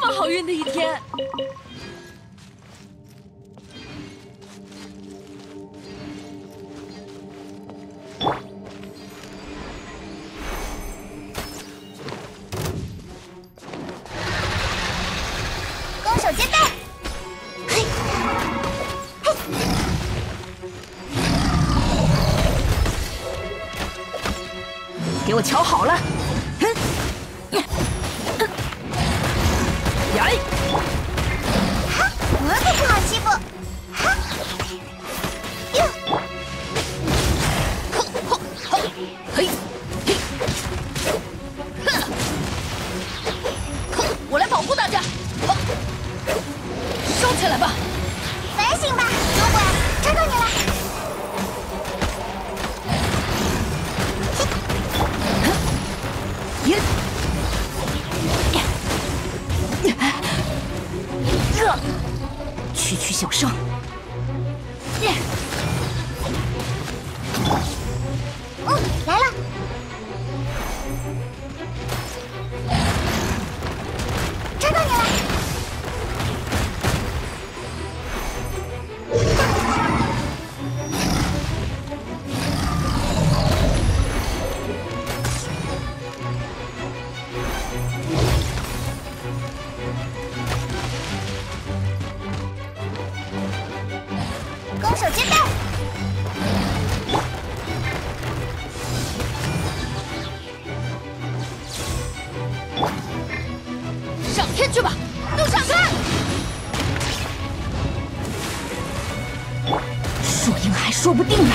么好运的一天。攻守兼备，嘿，嘿，给我瞧好了！哼，抓到你了。耶！热，区区小伤。去吧，都闪开！输赢还说不定呢。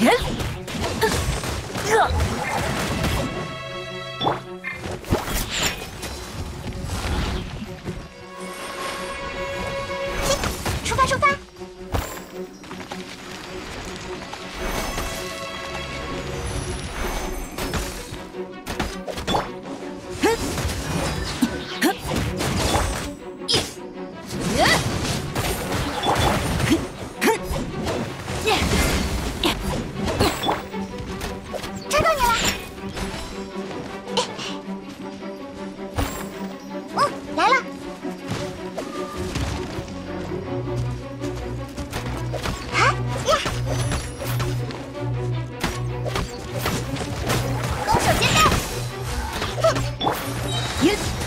耶！热！出发出发！耶！抓到你ゆし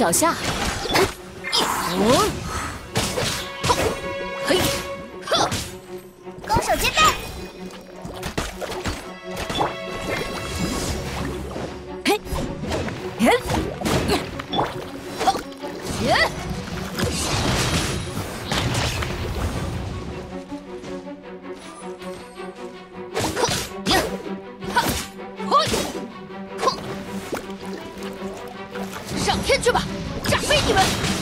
脚下。哦，天去吧炸飞你们。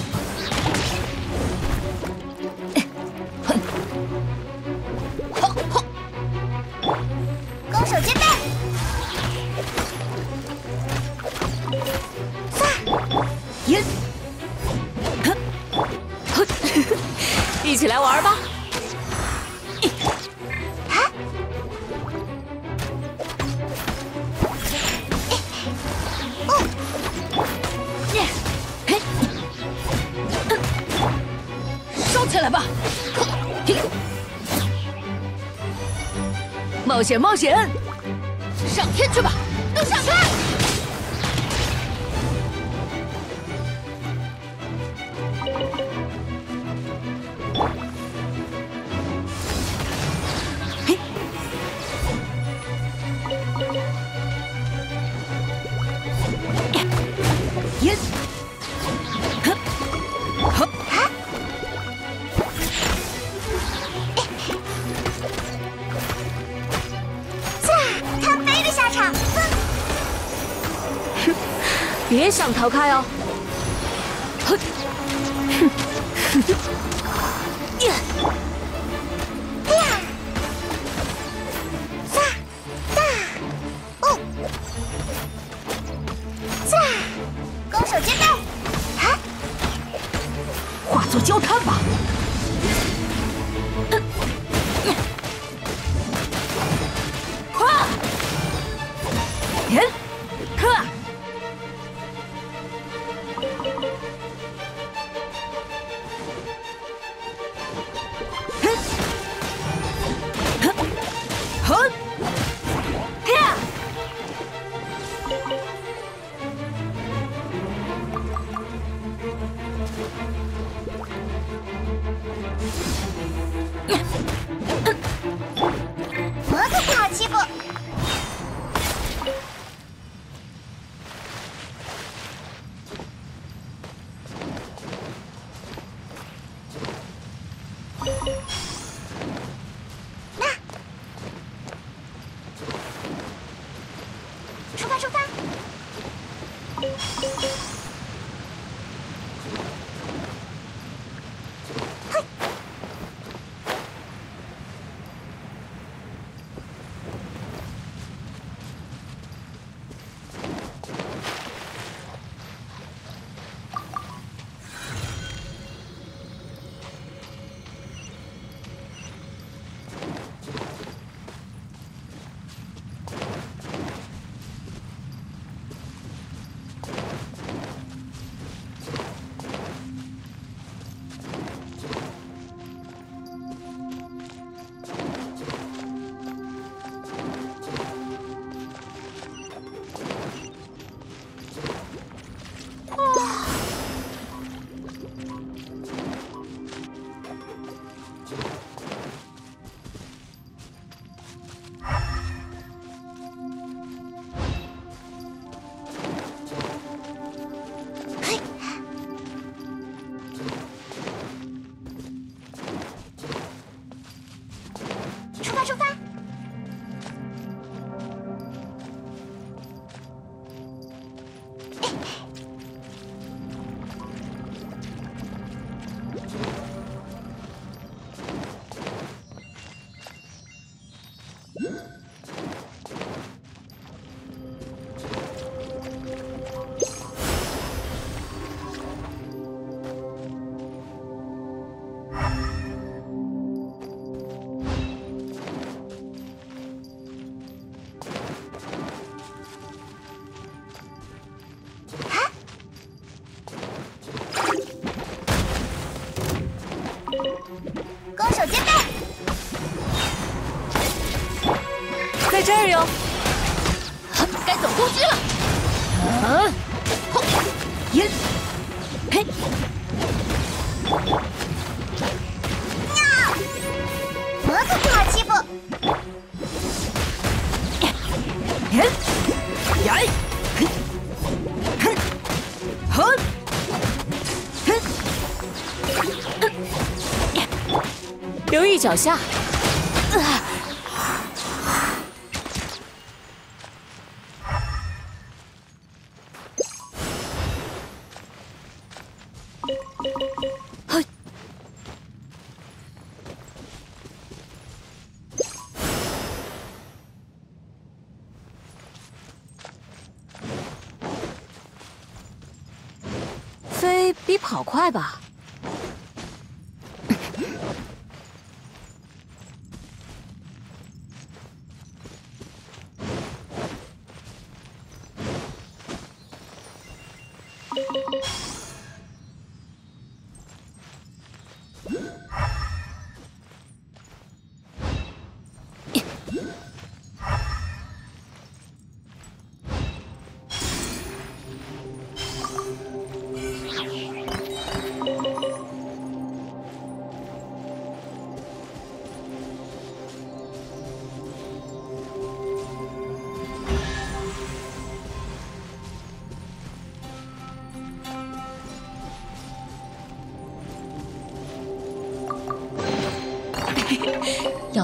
冒险冒险，上天去吧！别想逃开哦！哼，哼，呀，呀，哦，撒，攻守兼备，啊，化作焦炭吧！我可不好欺负。那。出发出发。我可不好欺负。嘿，呀！哼，哼，哼，留意脚下。跑快吧？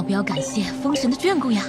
要不要感谢风神的眷顾呀？